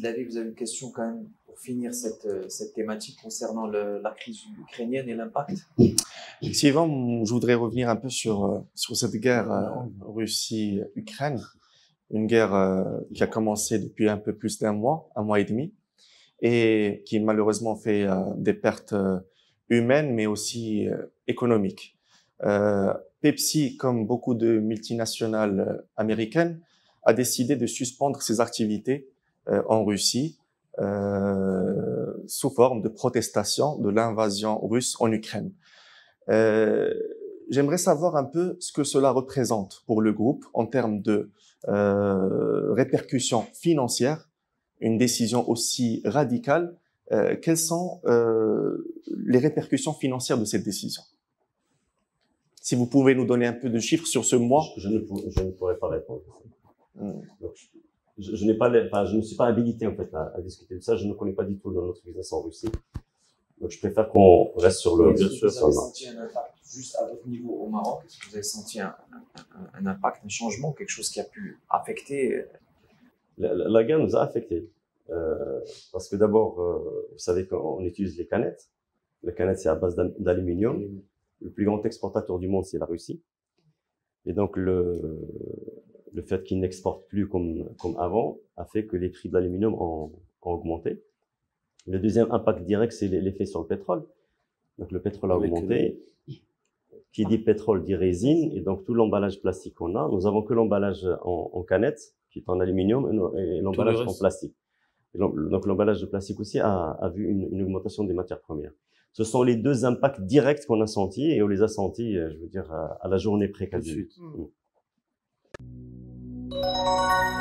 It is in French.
David, vous avez une question quand même pour finir cette, euh, cette thématique concernant la crise ukrainienne et l'impact Effectivement, je voudrais revenir un peu sur, euh, sur cette guerre euh, Russie-Ukraine, une guerre qui a commencé depuis un peu plus d'un mois, un mois et demi, et qui malheureusement fait des pertes humaines, mais aussi économiques. Pepsi, comme beaucoup de multinationales américaines, a décidé de suspendre ses activités en Russie euh, sous forme de protestation de l'invasion russe en Ukraine. Euh, J'aimerais savoir un peu ce que cela représente pour le groupe en termes de euh, répercussions financières, une décision aussi radicale. Euh, quelles sont euh, les répercussions financières de cette décision? Si vous pouvez nous donner un peu de chiffres sur ce mois. Je, ne, je ne pourrais pas répondre. Hmm. Donc, je, je n'ai pas, enfin, je ne suis pas habilité en fait à, à, discuter de ça. Je ne connais pas du tout notre business en Russie. Donc, je préfère qu'on reste sur le. Bien sûr, vous avez senti un impact juste à votre niveau au Maroc? Est-ce que vous avez senti un, un, un, impact, un changement, quelque chose qui a pu affecter? La, la, la guerre nous a affecté euh, parce que d'abord, euh, vous savez qu'on utilise les canettes. Les canettes, c'est à base d'aluminium. Le plus grand exportateur du monde, c'est la Russie. Et donc, le, le fait qu'ils n'exportent plus comme, comme avant a fait que les prix de l'aluminium ont, ont, augmenté. Le deuxième impact direct, c'est l'effet sur le pétrole. Donc le pétrole a augmenté. Qui dit pétrole dit résine, et donc tout l'emballage plastique qu'on a, nous avons que l'emballage en, en, canette, qui est en aluminium, et l'emballage en plastique. Et donc l'emballage de plastique aussi a, a vu une, une, augmentation des matières premières. Ce sont les deux impacts directs qu'on a sentis, et on les a sentis, je veux dire, à, la journée près quasiment. Música